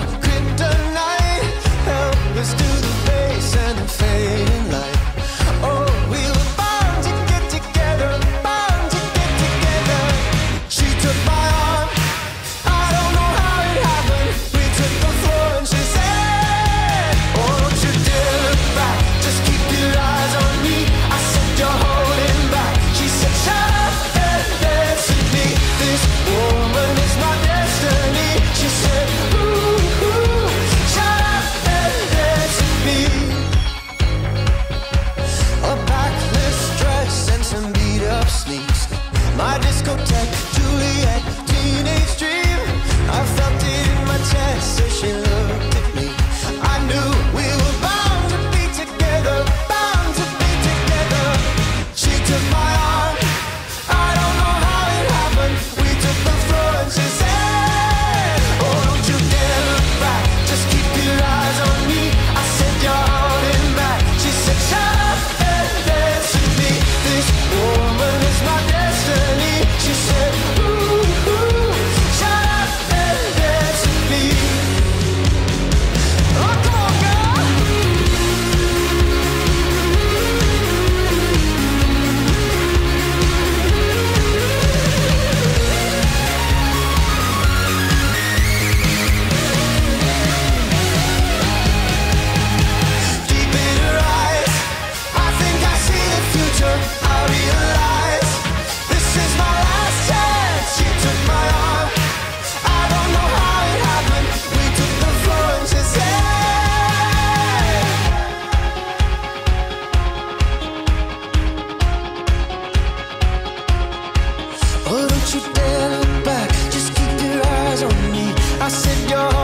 could sneaks. My discotheque. Oh, don't you dare look back. Just keep your eyes on me. I said you're.